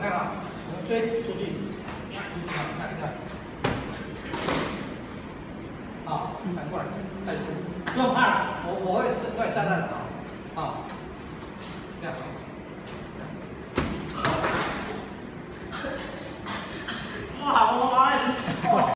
你看啊，我们追出去，呀，出去看，看，看，啊，反过来，开始，不用怕，我我会我会站在的啊，好，这样。